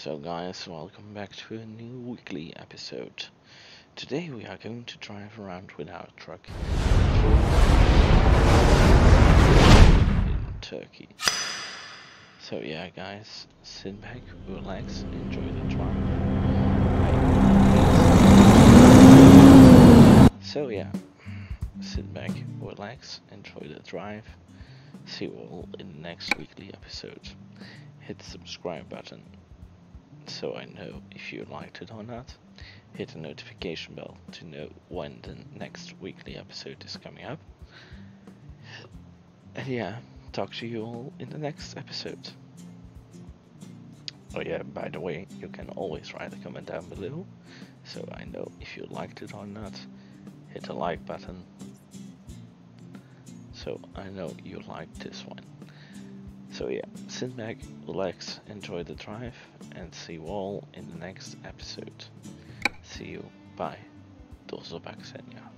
So guys, welcome back to a new weekly episode. Today we are going to drive around with our truck in Turkey. So yeah guys, sit back, relax, enjoy the drive. So yeah, sit back, relax, enjoy the drive. See you all in the next weekly episode. Hit the subscribe button so I know if you liked it or not. Hit the notification bell to know when the next weekly episode is coming up. And yeah, talk to you all in the next episode. Oh yeah, by the way, you can always write a comment down below, so I know if you liked it or not. Hit the like button, so I know you liked this one. So yeah, sit back, relax, enjoy the drive, and see you all in the next episode. See you, bye. Do zobaczenia.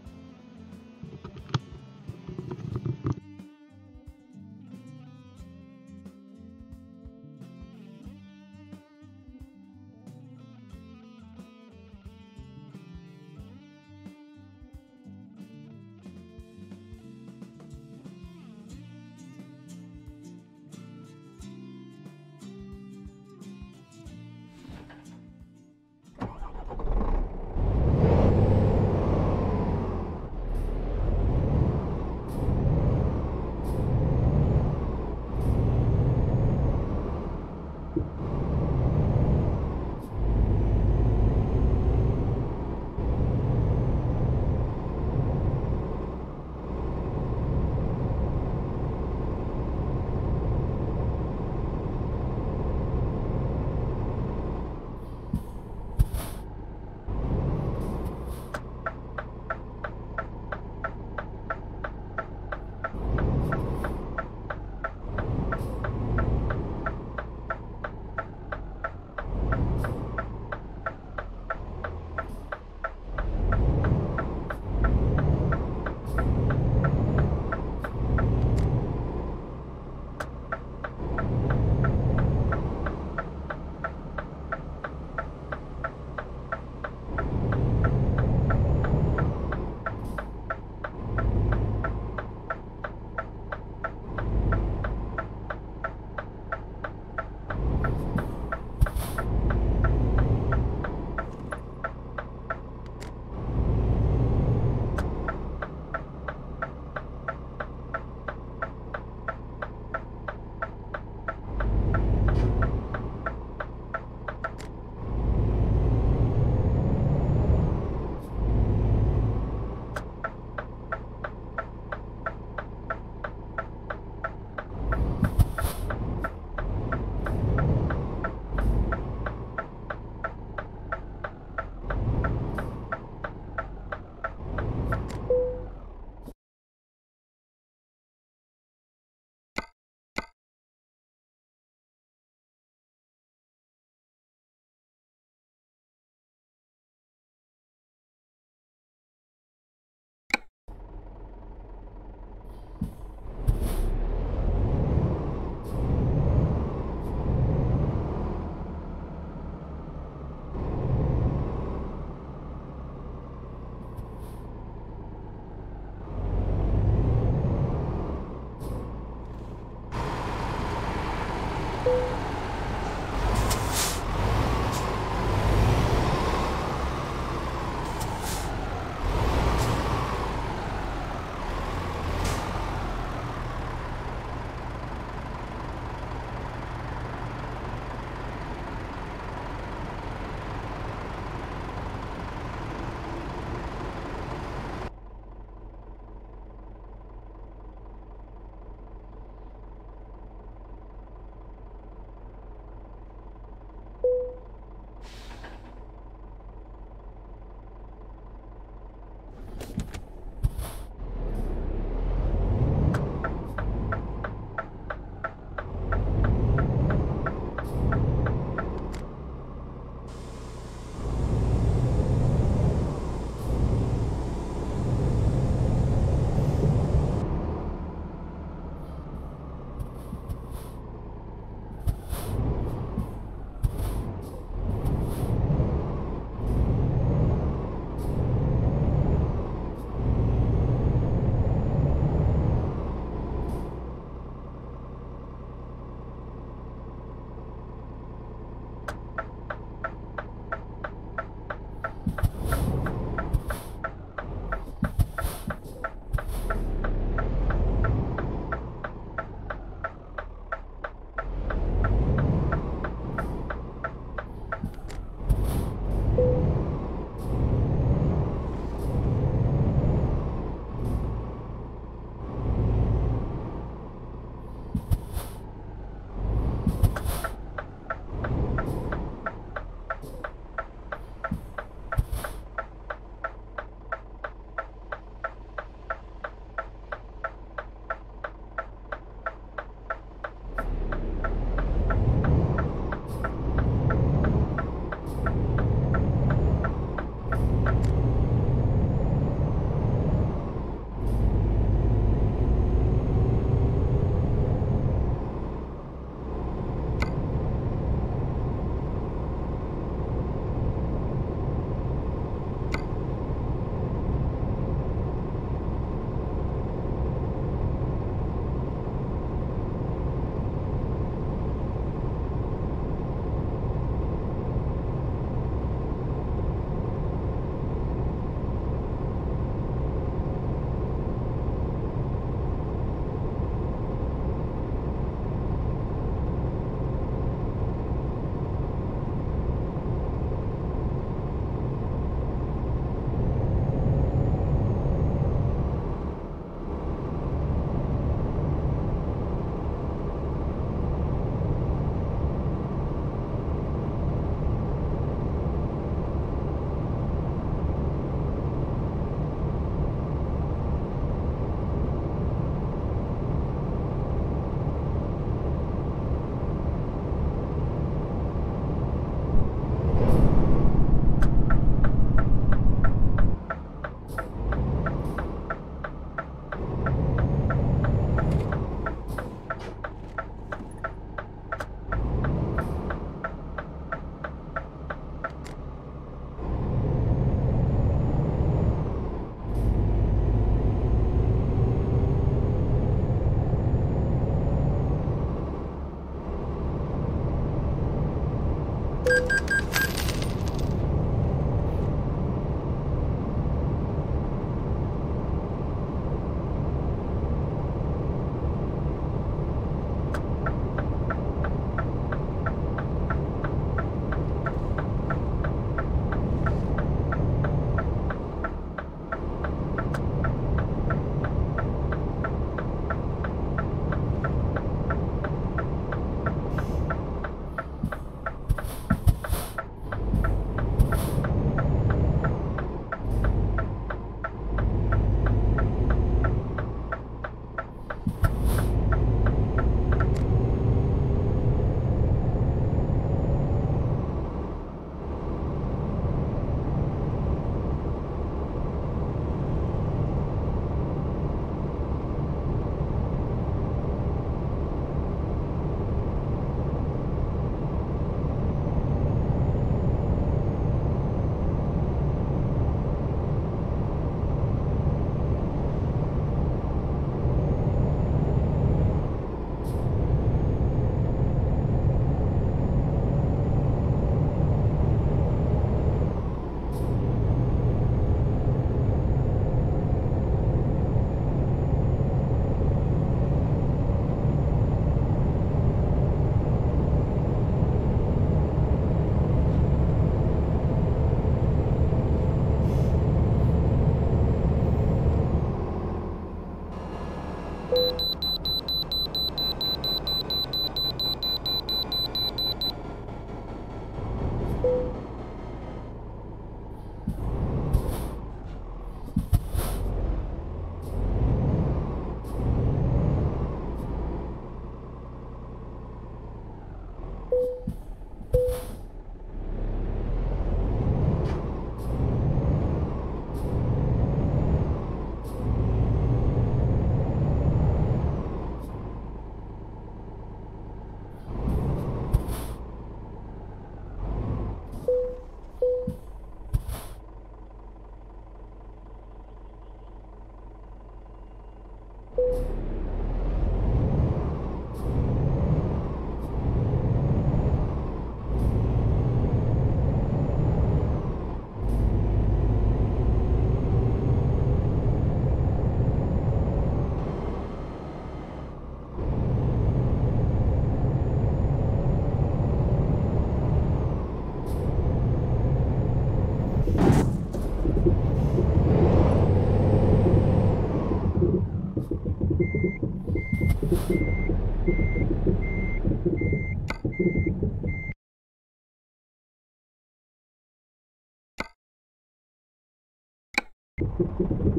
Thank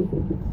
you.